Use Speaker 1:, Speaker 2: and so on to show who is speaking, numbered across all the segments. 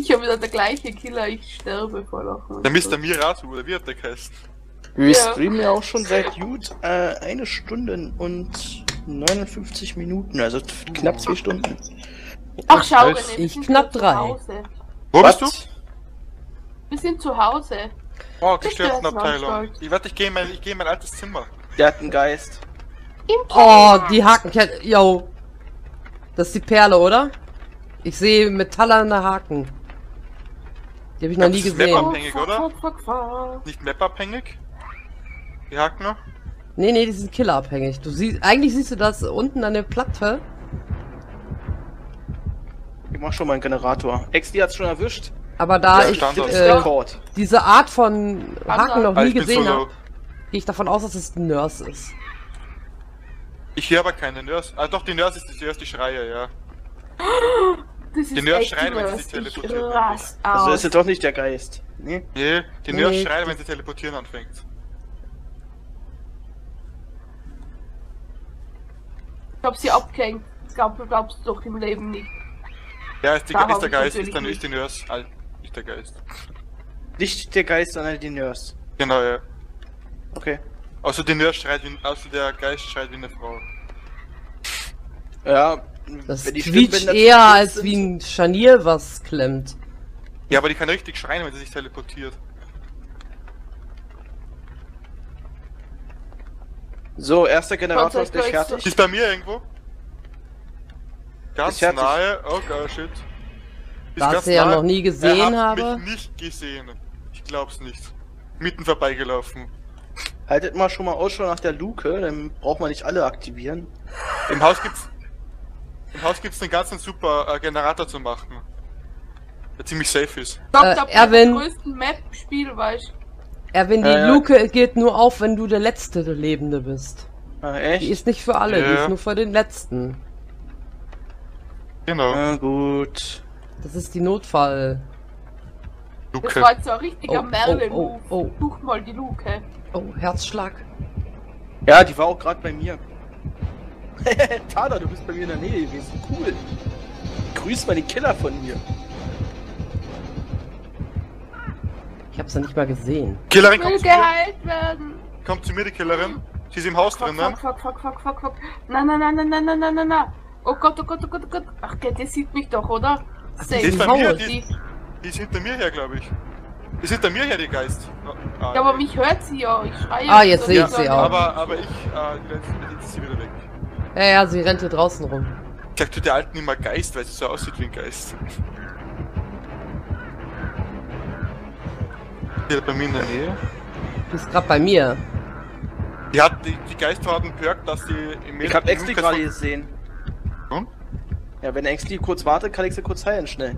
Speaker 1: Ich habe wieder der gleiche Killer, ich sterbe vor Lachen.
Speaker 2: Der Mr. Miratu, oder wie hat der geheißen?
Speaker 3: Wir
Speaker 1: Ja.
Speaker 3: streamen ja auch schon seit gut äh, eine Stunde und 59 Minuten, also knapp zwei Stunden.
Speaker 1: Ach schau. René, wir
Speaker 4: Ich
Speaker 1: sind
Speaker 4: knapp
Speaker 1: zu
Speaker 4: drei.
Speaker 1: Hause.
Speaker 2: Wo bist du?
Speaker 1: Wir sind zu Hause.
Speaker 2: Oh, Gestörtenabteilung. Ich warte, ich gehe in, mein- ich geh in mein altes Zimmer.
Speaker 3: Der hat einen Geist.
Speaker 1: Im
Speaker 4: Oh, die Hakenkette. Yo. Das ist die Perle, oder? Ich sehe metallerne Haken. Die habe ich noch
Speaker 2: Das
Speaker 4: nie
Speaker 2: ist
Speaker 4: gesehen.
Speaker 2: Mapper. abhängig,
Speaker 1: Fuck,
Speaker 2: oder?
Speaker 1: Fuck, fuck, fuck.
Speaker 2: Nicht mapabhängig? Die Haken
Speaker 4: Nee, nee, die sind killerabhängig. Du siehst, eigentlich siehst du das unten an der Platte.
Speaker 3: Ich mach schon mal einen Generator. XD hat's schon erwischt.
Speaker 4: Aber da
Speaker 2: Ja,
Speaker 4: ich äh,
Speaker 3: Rekord.
Speaker 4: diese Art von Haken noch nie gesehen
Speaker 2: solo.
Speaker 4: habe, gehe ich davon aus, dass es ein Nurse ist.
Speaker 2: Ich höre aber keine Nurse. Ah, doch, die Nurse ist die Nurse, die Schreie, ja.
Speaker 1: Das
Speaker 2: Die Nerds
Speaker 1: echt
Speaker 2: schreien, wenn sie sich
Speaker 1: Ich
Speaker 2: teleportieren,
Speaker 3: Also
Speaker 1: aus.
Speaker 3: ist es doch nicht der Geist. Nee.
Speaker 2: Nee, die Nurse
Speaker 4: nee,
Speaker 2: schreit,
Speaker 4: die-
Speaker 2: wenn sie teleportieren anfängt.
Speaker 1: Ich hab sie abgehängt. Das glaub, glaubst du doch im Leben nicht.
Speaker 2: Ja, ist, die,
Speaker 1: Da
Speaker 2: ist der Geist, ist, dann,
Speaker 1: nicht.
Speaker 2: ist die Nurse. Ah, nicht der Geist.
Speaker 3: Nicht der Geist, sondern die Nurse.
Speaker 2: Genau, ja.
Speaker 3: Okay.
Speaker 2: Außer die Nurse schreit wie, außer der Geist schreit wie eine Frau.
Speaker 3: Ja,
Speaker 4: Das
Speaker 3: wenn die
Speaker 4: quietscht eher als
Speaker 3: sind-
Speaker 4: wie ein Scharnier, was klemmt.
Speaker 2: Ja, aber die kann richtig schreien, wenn sie sich teleportiert.
Speaker 3: So, erster Generator ist gleich fertig.
Speaker 2: Die ist bei mir irgendwo. Ganz
Speaker 3: Ist
Speaker 2: nahe. Oh god, shit. Ist
Speaker 4: Da
Speaker 2: ganz
Speaker 4: ich ja noch nie gesehen
Speaker 2: er hat
Speaker 4: habe.
Speaker 2: mich nicht gesehen. Ich glaub's nicht. Mitten vorbeigelaufen.
Speaker 3: Haltet mal schon mal Ausschau nach der Luke, dann braucht man nicht alle aktivieren.
Speaker 2: Im Haus gibt's. Im Haus gibt's einen ganzen super äh, Generator zu machen. Der ziemlich safe ist.
Speaker 1: Ich glaub,
Speaker 4: Äh, Erwin.
Speaker 1: Map-Spiel, weißt
Speaker 4: Erwin, die
Speaker 3: ja.
Speaker 4: Luke geht nur auf, wenn du der letzte Lebende bist.
Speaker 3: Ah,
Speaker 4: Die
Speaker 3: echt?
Speaker 4: ist nicht für alle, die
Speaker 2: Ja.
Speaker 4: ist nur für den letzten.
Speaker 2: Genau.
Speaker 3: Na gut.
Speaker 4: Das ist die Notfall.
Speaker 1: Das
Speaker 2: Luke.
Speaker 1: war jetzt so ein richtiger
Speaker 4: Oh,
Speaker 1: Merle-Move.
Speaker 4: oh, oh,
Speaker 1: Such mal die Luke.
Speaker 4: Oh, Herzschlag.
Speaker 3: Ja, die war auch gerade bei mir. Tada, du bist bei mir in der Nähe gewesen. Cool. Grüß mal die Killer von mir.
Speaker 4: Ich hab's ja nicht mal gesehen.
Speaker 2: Killerin kommt zu mir.
Speaker 1: geheilt werden.
Speaker 2: Kommt zu mir, die Killerin. Sie ist im Haus
Speaker 1: Fuck,
Speaker 2: drinnen.
Speaker 1: fuck, fuck, fuck, fuck, fuck, fuck. Nein, nein, nein, nein, nein, nein, nein, nein, nein. Oh Gott, oh Gott, oh Gott, oh Gott. Ach, der, der sieht mich doch, oder?
Speaker 4: die
Speaker 2: Die ist bei mir,
Speaker 1: Die,
Speaker 2: die, ist hinter mir her, glaube ich. Die ist hinter mir her, die Geist. Ah,
Speaker 1: ja, aber mich hört sie ja. Ich schreie.
Speaker 4: Ah, jetzt
Speaker 1: so
Speaker 4: sehe ich sie auch.
Speaker 2: Aber, aber ich, äh, jetzt, jetzt ist sie wieder weg.
Speaker 4: Ja, ja, sie rennt hier draußen rum.
Speaker 2: Ich sag zu der Alten immer Geist, weil sie so aussieht wie ein Geist. Hier bei mir in der Nähe.
Speaker 4: Die ist gerade bei mir.
Speaker 2: Die hat, die, die Geister einen Perk, dass die im
Speaker 3: Ich hab
Speaker 2: Lukas
Speaker 3: gerade gesehen.
Speaker 2: Hm?
Speaker 3: Ja, wenn XD kurz wartet, kann ich sie kurz heilen, schnell.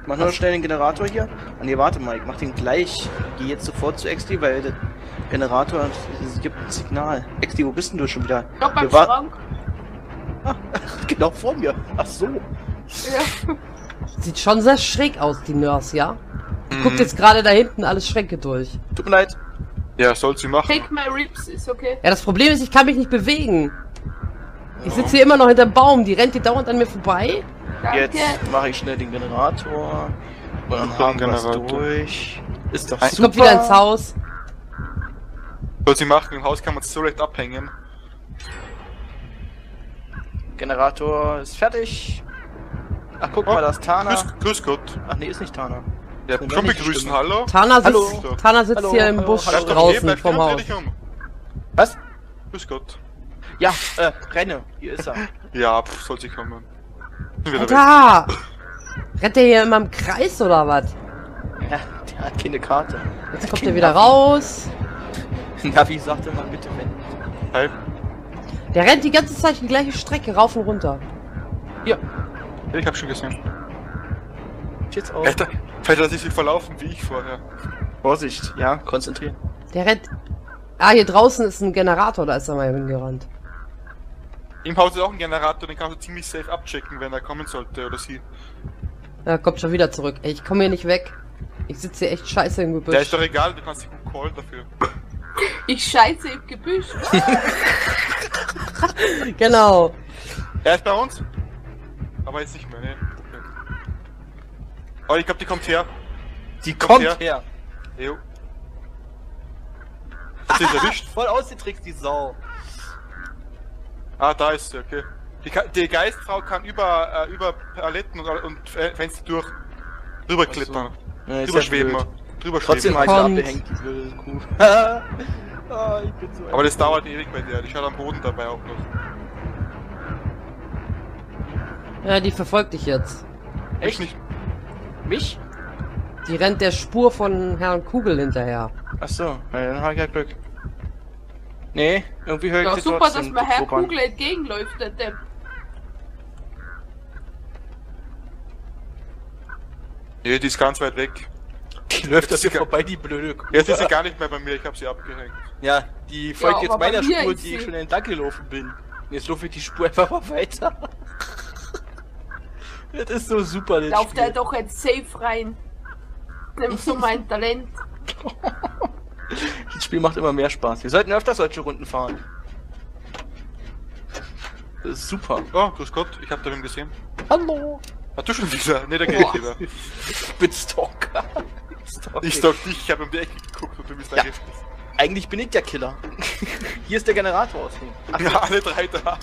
Speaker 3: Ich mach nur schnell den Generator hier. Und nee, warte mal, ich mach den gleich. Geh jetzt sofort zu XD, weil der Generator es gibt ein Signal. XD, wo bist denn du schon wieder?
Speaker 1: Ich glaub, beim
Speaker 3: Wir genau vor mir. Ach so.
Speaker 1: Ja.
Speaker 4: Sieht schon sehr schräg aus, die Nurse, ja?
Speaker 2: Mhm.
Speaker 4: Guckt jetzt gerade da hinten alle Schränke durch.
Speaker 3: Tut mir leid.
Speaker 2: Ja, soll sie machen.
Speaker 1: Take my ribs, ist okay.
Speaker 4: Ja, das Problem ist, ich kann mich nicht bewegen. Ich sitze hier immer noch hinterm Baum, die rennt hier dauernd an mir vorbei.
Speaker 1: Danke.
Speaker 3: Jetzt mache ich schnell den Generator. Und dann haben wir das durch. Ist doch super.
Speaker 4: kommt wieder ins Haus.
Speaker 2: Soll sie machen. Im Haus kann man es so leicht abhängen.
Speaker 3: Generator ist fertig. Ach, guck
Speaker 2: Oh,
Speaker 3: mal, das ist Tana.
Speaker 2: Grüß, grüß Gott.
Speaker 3: Ach nee, ist nicht Tana.
Speaker 2: Ja,
Speaker 3: männliche
Speaker 2: begrüßen,
Speaker 3: Stimme.
Speaker 2: hallo?
Speaker 4: Tana sitzt,
Speaker 3: Hallo.
Speaker 4: Tana sitzt
Speaker 3: Hallo,
Speaker 4: hier im Busch draußen vom Haus.
Speaker 2: um.
Speaker 3: Was?
Speaker 2: Grüß Gott.
Speaker 3: Ja, äh, renne. Hier ist er.
Speaker 2: Ja, pff, soll sie kommen.
Speaker 4: Alter! Rennt der hier immer im Kreis oder was?
Speaker 3: Ja, der hat keine Karte.
Speaker 4: Jetzt kommt er wieder raus.
Speaker 3: Navi sagte mal bitte wenn.
Speaker 2: Hi.
Speaker 4: Der rennt die ganze Zeit die gleiche Strecke rauf und runter.
Speaker 3: Hier,
Speaker 2: Ja, Ich hab schon gesehen.
Speaker 3: jetzt auf.
Speaker 2: Alter, vielleicht hat er sich verlaufen wie ich vorher.
Speaker 3: Vorsicht, ja, konzentrieren.
Speaker 4: Der rennt. Ah, hier draußen ist ein Generator, da ist er mal hingerannt.
Speaker 2: Im Haus ist auch ein Generator, den kannst du ziemlich safe abchecken, wenn er kommen sollte oder sie.
Speaker 4: Er kommt schon wieder zurück. Ey, ich komme hier nicht weg. Ich sitze hier echt scheiße im
Speaker 2: Der ist
Speaker 4: Gebüsch.
Speaker 2: doch egal, du kannst dich gut callen dafür.
Speaker 1: Ich scheiße im Gebüsch.
Speaker 4: Genau.
Speaker 2: Er ist bei uns. Aber jetzt nicht mehr, ne? Okay. Oh, ich glaube, die kommt her.
Speaker 3: Die
Speaker 2: Kommt
Speaker 3: kommt her.
Speaker 2: Jo. Hat sie erwischt?
Speaker 3: Voll ausgetrickst, die Sau.
Speaker 2: Ah, da ist sie, okay. Die, die Geistfrau kann über, äh, über Paletten und, und Fe- Fenster durch drüber klettern.
Speaker 3: Ja,
Speaker 2: drüber
Speaker 3: ja
Speaker 2: schweben.
Speaker 3: blöd.
Speaker 2: Drüber
Speaker 3: Trotzdem
Speaker 2: schweben.
Speaker 3: ich
Speaker 4: Kommt.
Speaker 3: abgehängt, die blöde Kuh. ah, ich bin so
Speaker 2: Aber das dauert ewig bei der. Die schaut am Boden dabei auch noch.
Speaker 4: Ja, die verfolgt dich jetzt.
Speaker 3: Echt?
Speaker 2: nicht.
Speaker 3: Mich?
Speaker 4: Die rennt der Spur von Herrn Kugel hinterher.
Speaker 3: Achso, ja, dann habe ich ja Glück. Nee, irgendwie höre ich sie
Speaker 1: super,
Speaker 3: trotzdem
Speaker 1: dass mir Herr. Kugel entgegenläuft, der Depp.
Speaker 2: Nee, die ist ganz weit weg.
Speaker 3: Die läuft
Speaker 2: das
Speaker 3: hier vorbei, die blöde Kuh.
Speaker 2: Jetzt ist sie gar nicht mehr bei mir, ich habe sie abgehängt.
Speaker 3: Ja, die folgt
Speaker 1: Ja,
Speaker 3: jetzt meiner Spur, die ich
Speaker 1: sie-
Speaker 3: schon entlang gelaufen bin. Und jetzt laufe ich die Spur einfach mal weiter. das ist so super, das
Speaker 1: Lauft er
Speaker 3: Spiel.
Speaker 1: doch jetzt safe rein. Nimmst du mein Talent.
Speaker 3: Das Spiel macht immer mehr Spaß. Wir sollten öfter solche Runden fahren. Das ist super.
Speaker 2: Oh, grüß Gott, ich hab da wen gesehen.
Speaker 3: Hallo.
Speaker 2: Hat du schon wieder? Ne, der geht wieder.
Speaker 3: Ich bin Stalker. Stalker.
Speaker 2: Ich sag dich, ich habe um die Ecke geguckt und du bist
Speaker 3: Ja.
Speaker 2: da giftig.
Speaker 3: Eigentlich bin ich der Killer. Hier ist der Generator aus. Ach,
Speaker 2: Ja, alle drei da.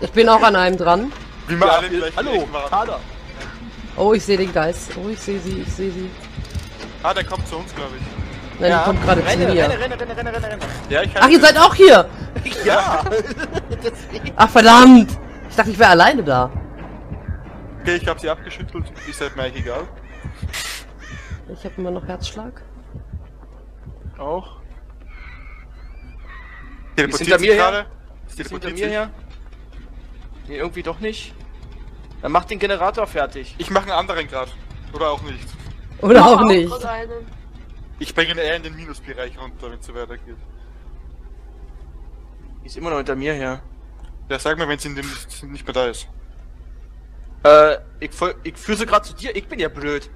Speaker 4: Ich bin auch an einem dran.
Speaker 2: Wie wir
Speaker 3: ja,
Speaker 2: alle gleich
Speaker 3: hallo. Kader.
Speaker 4: Oh, ich sehe den Geist. Oh, ich sehe sie, ich sehe sie.
Speaker 2: Ah, der kommt zu uns, glaube ich.
Speaker 4: Nein, die kommt gerade zu
Speaker 3: renne,
Speaker 4: mir.
Speaker 3: Renne, renne, renne, renne, renne, renne.
Speaker 2: Ja, ich
Speaker 4: Ach, ihr seid auch hier!
Speaker 3: Ja.
Speaker 4: Ach, verdammt! Ich dachte, ich wäre alleine da.
Speaker 2: Okay, ich habe sie abgeschüttelt. Ist halt mir eigentlich egal.
Speaker 4: Ich habe immer noch Herzschlag.
Speaker 3: Auch.
Speaker 2: Teleportiert
Speaker 3: her.
Speaker 2: gerade?
Speaker 3: Ist hinter
Speaker 2: Teleportiert
Speaker 3: mir
Speaker 2: sich?
Speaker 3: her? Nee, irgendwie doch nicht. Dann mach den Generator fertig.
Speaker 2: Ich mache einen anderen gerade. Oder auch nicht.
Speaker 4: Oder auch
Speaker 1: Ja,
Speaker 4: nicht.
Speaker 2: Ich bringe ihn eher in den Minusbereich runter, wenn es so weitergeht.
Speaker 3: Die ist immer noch hinter mir her.
Speaker 2: Ja, sag mir, wenn sie in dem nicht mehr da ist.
Speaker 3: Äh, ich, ich führe sie gerade zu dir. Ich bin ja blöd.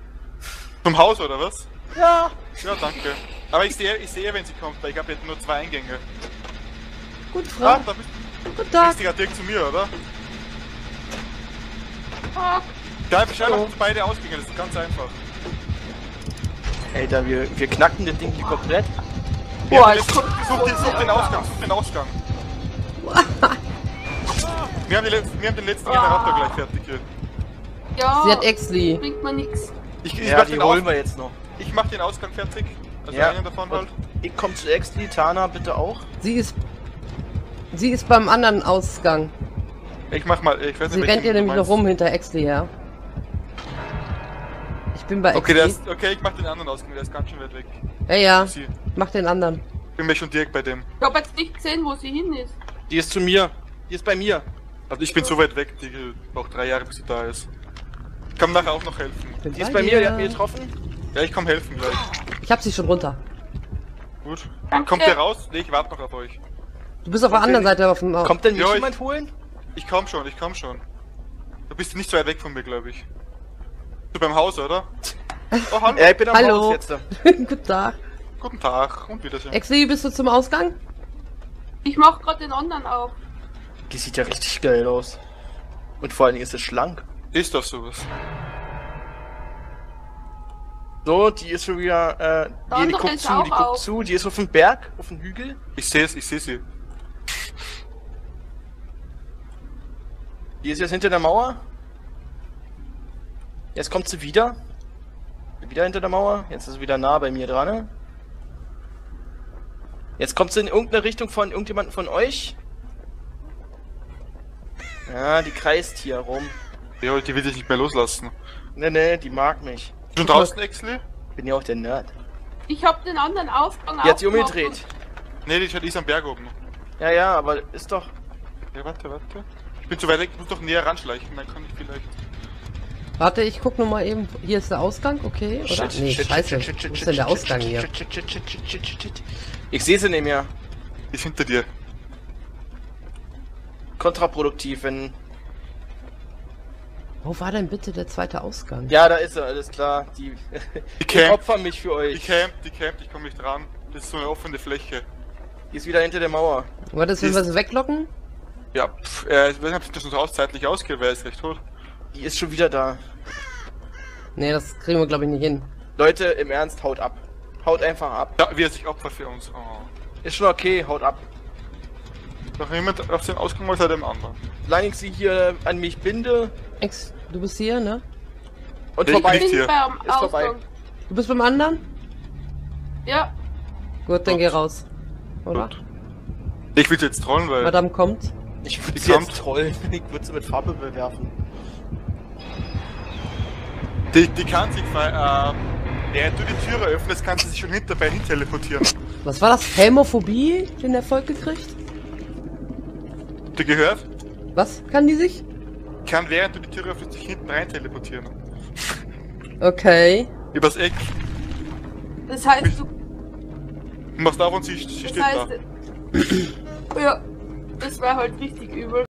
Speaker 2: Zum Haus oder was?
Speaker 3: Ja.
Speaker 2: Ja, danke. Aber ich sehe, ich sehe, wenn sie kommt, weil ich habe jetzt nur zwei Eingänge.
Speaker 4: Gut,
Speaker 2: Ah,
Speaker 4: Frau.
Speaker 2: da bist,
Speaker 4: Guten Tag.
Speaker 2: bist du gerade direkt zu mir, oder?
Speaker 1: Ah,
Speaker 2: Ja, schau doch beide Ausgänge, das ist ganz einfach.
Speaker 3: Alter, wir, wir knacken das Ding hier komplett.
Speaker 2: Wir
Speaker 1: Boah,
Speaker 2: letzten- such, den, such den Ausgang, such den Ausgang. Wir haben, die letzten, wir haben den letzten Generator gleich fertig hier.
Speaker 1: ja,
Speaker 4: Sie hat Exli.
Speaker 1: bringt mir nix.
Speaker 2: Ich, ich,
Speaker 3: Ja,
Speaker 2: mach
Speaker 3: die
Speaker 2: den
Speaker 3: holen wir jetzt noch.
Speaker 2: ich mach den Ausgang fertig. Also
Speaker 3: Ja.
Speaker 2: einen davon halt.
Speaker 3: Ich komm zu Exli, Tana bitte auch.
Speaker 4: Sie ist. Sie ist beim anderen Ausgang.
Speaker 2: Ich mach mal, ich weiß
Speaker 4: Sie
Speaker 2: nicht,
Speaker 4: rennt ihr nämlich noch rum hinter Exli her. Ich bin bei
Speaker 2: Okay,
Speaker 4: Exli.
Speaker 2: ist, okay, ich mach den anderen Ausgang, der ist ganz schön weit weg.
Speaker 4: Ja, ja.
Speaker 2: Sie.
Speaker 4: Mach den anderen.
Speaker 2: Bin mir schon direkt bei dem.
Speaker 1: Ich hab jetzt nicht gesehen, wo sie hin ist.
Speaker 3: Die ist zu mir. Die ist bei mir.
Speaker 2: Also ich bin so weit weg, die braucht drei Jahre, bis sie da ist. Ich kann nachher auch noch helfen.
Speaker 4: Bin
Speaker 3: Die ist bei mir, die hat mir getroffen.
Speaker 2: Ja, ich komm helfen gleich.
Speaker 4: Ich hab sie schon runter.
Speaker 2: Gut.
Speaker 1: Danke.
Speaker 2: Kommt ihr raus? Nee, ich warte noch auf euch.
Speaker 4: Du bist auf der anderen
Speaker 3: der
Speaker 4: Seite auf dem.
Speaker 3: Kommt denn mich
Speaker 2: Ja, ich-
Speaker 3: jemand holen?
Speaker 2: Ich komm schon, ich komm schon. Du bist nicht so weit weg von mir, glaube ich. Du beim Haus, oder? Oh, hallo.
Speaker 3: Ja, ich bin am
Speaker 4: Hallo.
Speaker 3: Haus jetzt.
Speaker 4: Guten Tag.
Speaker 2: Guten Tag und Wiedersehen.
Speaker 4: Exli, bist du zum Ausgang?
Speaker 1: Ich mach gerade den anderen auf.
Speaker 3: Die sieht ja richtig geil aus. Und vor allen Dingen ist es schlank.
Speaker 2: Ist doch sowas.
Speaker 3: So, die ist schon wieder, äh, die, die guckt zu, die guckt
Speaker 1: auf.
Speaker 3: zu, die ist auf dem Berg, auf dem Hügel.
Speaker 2: Ich sehe es, ich sehe sie.
Speaker 3: Die ist jetzt hinter der Mauer. Jetzt kommt sie wieder. Wieder hinter der Mauer. Jetzt ist sie wieder nah bei mir dran. ne? Jetzt kommt sie in irgendeine Richtung von irgendjemandem von euch. Ja, die kreist hier rum.
Speaker 2: Ja, die will sich nicht mehr loslassen.
Speaker 3: Ne, ne, die mag mich.
Speaker 2: Schon draußen, Exley?
Speaker 3: Bin ja auch der Nerd.
Speaker 1: Ich hab den anderen Ausgang
Speaker 3: Die hat sie umgedreht.
Speaker 2: Nee, die ist am Berg oben.
Speaker 3: Ja, ja, aber ist doch.
Speaker 2: Ja, warte, warte. Ich bin zu weit weg, ich muss doch näher ranschleichen, dann kann ich vielleicht.
Speaker 4: Warte, ich guck nur mal eben. Hier ist der Ausgang, okay? Oder?
Speaker 3: Shit,
Speaker 4: nee,
Speaker 3: shit,
Speaker 4: scheiße.
Speaker 3: shit, shit,
Speaker 4: Wo ist denn der Ausgang hier?
Speaker 3: shit, shit, shit, shit, shit, shit, shit. Ich sehe sie nicht mehr.
Speaker 2: Die ist hinter dir.
Speaker 3: Kontraproduktiv, wenn.
Speaker 4: Wo war denn bitte der zweite Ausgang?
Speaker 3: Ja, da ist er, alles klar. Die.
Speaker 2: Die
Speaker 3: Ich
Speaker 2: campt,
Speaker 3: opfer mich für
Speaker 2: die
Speaker 3: euch.
Speaker 2: campt, die campt, ich komme nicht dran. Das ist so eine offene Fläche.
Speaker 3: Die ist wieder hinter der Mauer.
Speaker 4: War das, wenn wir sie weglocken?
Speaker 2: Ja, pff, äh, ich weiß nicht, ob das uns aus zeitlich ausgeht, weil er ist recht tot.
Speaker 3: Die ist schon wieder da.
Speaker 4: Nee, das kriegen wir glaube ich nicht hin.
Speaker 3: Leute, im Ernst, haut ab. Haut einfach ab.
Speaker 2: Ja, wie er sich opfert für uns. Oh.
Speaker 3: Ist schon okay, haut ab.
Speaker 2: Noch niemand auf den Ausgang außer dem anderen.
Speaker 3: Solange ich sie hier an mich binde
Speaker 4: Ex, du bist hier, ne?
Speaker 3: und
Speaker 2: Ich
Speaker 3: vorbei.
Speaker 2: bin hier.
Speaker 1: beim
Speaker 3: Ist vorbei.
Speaker 4: Du bist beim anderen?
Speaker 1: Ja,
Speaker 4: Gut, dann
Speaker 2: Gut.
Speaker 4: geh raus. Oder?
Speaker 2: Gut. Ich will jetzt trollen, weil.
Speaker 4: Madame kommt.
Speaker 3: Ich würde sie
Speaker 2: kommt.
Speaker 3: jetzt trollen. Ich würde sie mit Farbe bewerfen.
Speaker 2: Die, die kann sich, weil, äh, während du die Türe öffnest, kann sie sich schon hinterbei hin teleportieren.
Speaker 4: Was war das? Hämophobie? Den Erfolg gekriegt?
Speaker 2: Du gehört?
Speaker 4: Was kann die sich?
Speaker 2: Kann während du die Türe öffnest, sich hinten rein teleportieren.
Speaker 4: Okay.
Speaker 2: Übers Eck.
Speaker 1: das heißt, du.
Speaker 2: Du machst auf und sie, sie
Speaker 1: Das
Speaker 2: steht
Speaker 1: heißt.
Speaker 2: da.
Speaker 1: ja, das war halt richtig übel.